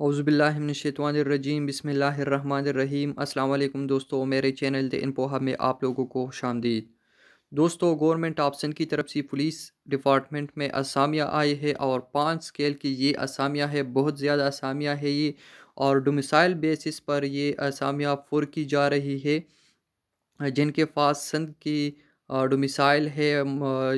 اعوذ باللہ من الشیطان الرجیم، بسم اللہ الرحمن الرحیم۔ السلام علیکم دوستو، میرے چینل دے انپوہا میں آپ لوگوں کو خوش آمدید۔ دوستو، گورنمنٹ آپسن کی طرف سے پولیس ڈپارٹمنٹ میں اسامیہ آئے ہے اور پانچ سکیل کی یہ اسامیہ ہے، بہت زیادہ اسامیہ ہے یہ۔ اور ڈومسائل بیسس پر یہ اسامیہ فور کی جا رہی ہے۔ جن کے پاس سندھ کی ڈومسائل ہے،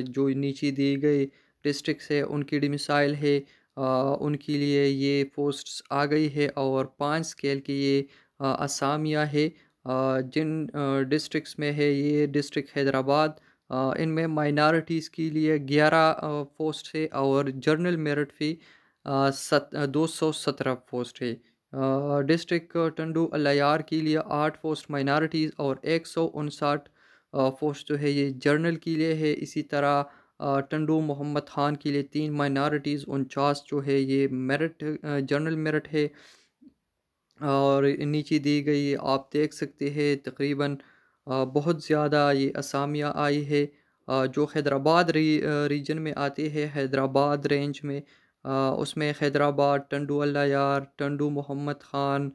جو نیچے دی گئی ڈسٹرکس ہے، ان کی ڈومسائل ہے۔ ان کے لیے یہ پوسٹس آ گئی ہے اور پانچ اسکیل کی یہ اسامیہ ہے۔ جن ڈسٹرکس میں ہے یہ ڈسٹرک حیدرآباد۔ ان میں مائنارٹیز کے لیے گیارہ پوسٹ ہے اور جرنل میرٹ فی ست، دو سو سترہ پوسٹ ہے۔ ڈسٹرک ٹنڈو الیار کے لیے آٹھ پوسٹ مائنارٹیز اور ایک سو انسٹھ پوسٹ جو ہے یہ جرنل کے لیے ہے۔ اسی طرح ٹنڈو محمد خان کے لیے تین مائنارٹیز انچاس جو ہے، یہ میرٹ جنرل میرٹ ہے۔ اور نیچے دی گئی، آپ دیکھ سکتے ہیں، تقریباً بہت زیادہ یہ اسامیہ آئی ہے۔ جو حیدرآباد ریجن میں آتے ہیں، حیدرآباد رینج میں۔ اس میں حیدرآباد، ٹنڈو اللہ یار، ٹنڈو محمد خان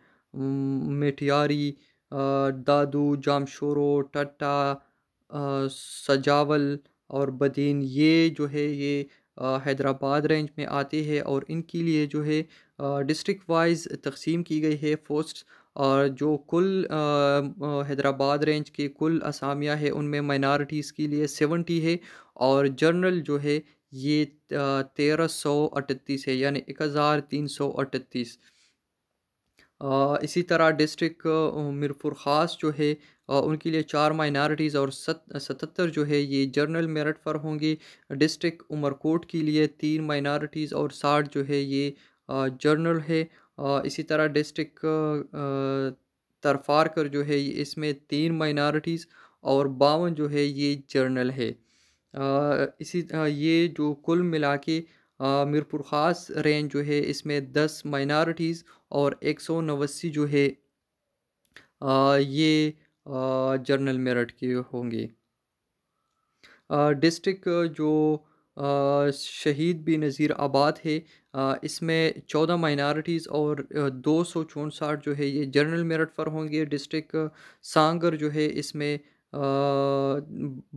میٹیاری دادو، جامشورو، ٹٹا سجاول اور بدین یہ جو ہے یہ حیدرآباد رینج میں آتے ہیں اور ان کے لیے جو ہے ڈسٹرک وائز تقسیم کی گئی ہے پوسٹ اور جو کل حیدرآباد رینج کے کل اسامیہ ہے ان میں مائنارٹیز کے لیے سیونٹی ہے اور جرنل جو ہے یہ تیرہ سو اٹھتیس ہے یعنی ایک ہزار تین سو اٹھتیس۔ اسی طرح ڈسٹرک مرپور خاص جو ہے ان کے لیے چار مائنارٹیز اور ست، ستتر جو ہے یہ جرنل میرٹ پر ہوں گی ڈسٹرک عمر کوٹ کے لیے تین مائنارٹیز اور ساٹھ جو ہے یہ جرنل ہے۔ اسی طرح ڈسٹرک ترفارکر جو ہے اس میں تین مائنارٹیز اور باون جو ہے یہ جرنل ہے۔ اسی یہ جو کل ملا کے مرپور خاص رینج جو ہے اس میں دس مائنارٹیز اور ایک سو نوسی جو ہے یہ جرنل میرٹ کے ہوں گے ڈسٹرک جو شہید بھی نذیر آباد ہے اس میں چودہ مائنارٹیز اور دو سو چونسٹھ جو ہے یہ جرنل میرٹ پر ہوں گے۔ ڈسٹرک سانگر جو ہے، اس میں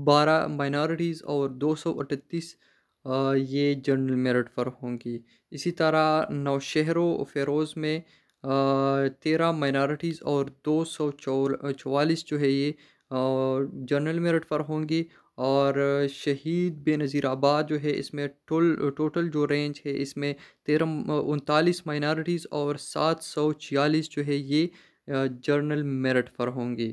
بارہ مائنارٹیز اور دو سو اٹھتیس یہ جنرل میرٹ پر ہوں گی۔ اسی طرح نوشہر و فیروز میں تیرہ مائنارٹیز اور دو سو چوالیس جو ہے یہ جنرل میرٹ پر ہوں گی اور شہید بے نظیر آباد جو ہے اس میں ٹوٹل جو رینج ہے اس میں تیرہ انتالیس مائنارٹیز اور سات سو چھیالیس جو ہے یہ جرنل میرٹ پر ہوں گی۔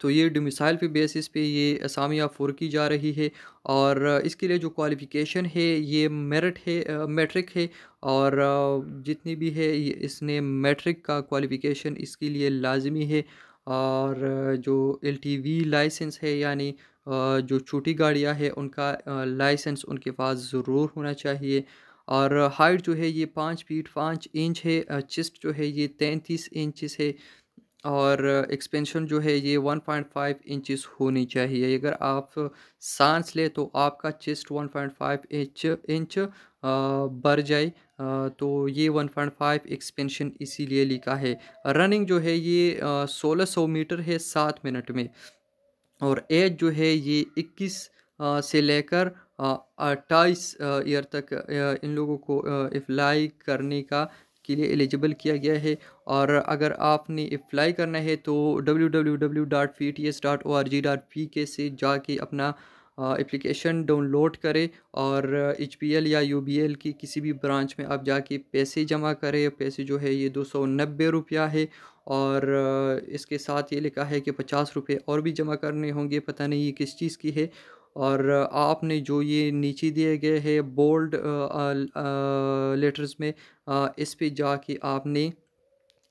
تو یہ ڈومسائل پہ بیسس پہ یہ اسامیہ فور کی جا رہی ہے اور اس کے لیے جو کوالیفیکیشن ہے، یہ میرٹ ہے میٹرک ہے اور جتنی بھی ہے اس نے میٹرک کا کوالیفیکیشن اس کے لیے لازمی ہے اور جو ایل ٹی وی لائسنس ہے یعنی جو چھوٹی گاڑیاں ہے ان کا لائسنس ان کے پاس ضرور ہونا چاہیے اور ہائٹ جو ہے، یہ پانچ فیٹ پانچ انچ ہے، چسٹ جو ہے، یہ تینتیس انچز ہے۔ اور ایکسپینشن جو ہے یہ ون پوائنٹ فائیو انچز ہونی چاہیے۔ اگر آپ سانس لے تو آپ کا chest one point five inch inch بڑھ جائے۔ تو یہ ون پوائنٹ فائیو ایکسپینشن اسی لیے لکھا ہے۔ رننگ جو ہے یہ سولہ سو میٹر ہے سات منٹ میں۔ اور ایج جو ہے یہ اکیس سے لے کر اٹھائیس ایئر تک ان لوگوں کو اپلائی کرنے کا کے لیے ایلیجیبل کیا گیا ہے۔ اور اگر آپ نے اپلائی کرنا ہے تو W W W dot P T S dot O R G dot P K سے جا کے اپنا اپلیکیشن ڈاؤن لوڈ کرے اور ایچ پی ایل یا یو بی ایل کی کسی بھی برانچ میں آپ جا کے پیسے جمع کرے پیسے جو ہے یہ دو سو نبے روپیہ ہے اور اس کے ساتھ یہ لکھا ہے کہ پچاس روپے اور بھی جمع کرنے ہوں گے۔ پتہ نہیں یہ کس چیز کی ہے۔ اور آپ نے جو یہ نیچے دیے گئے ہے بولڈ لیٹرز میں اس پہ جا کے آپ نے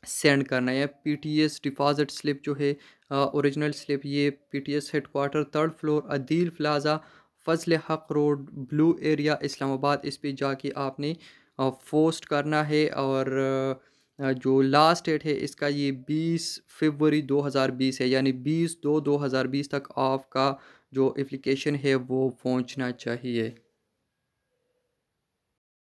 سینڈ کرنا ہے۔ P T S deposit slip جو ہے اوریجنل سلپ یہ P T S headquarter third floor Adeel plaza Fazal Haq road بلو ایریا اسلام آباد اس پہ جا کے آپ نے پوسٹ کرنا ہے اور جو لاسٹ ڈیٹ ہے، اس کا یہ بیس فیبوری دو ہزار بیس ہے۔ یعنی بیس دو دو ہزار بیس تک آپ کا جو اپلیکیشن ہے وہ پہنچنا چاہیے۔